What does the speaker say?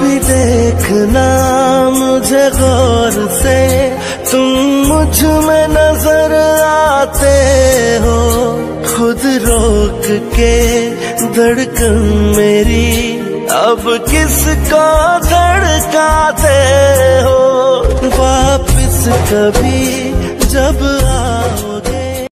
भी देखना मुझे गौर से। तुम मुझमें नज़र आते हो। खुद रोक के धड़कन मेरी। अब किसको धड़काते हो? वापिस कभी जब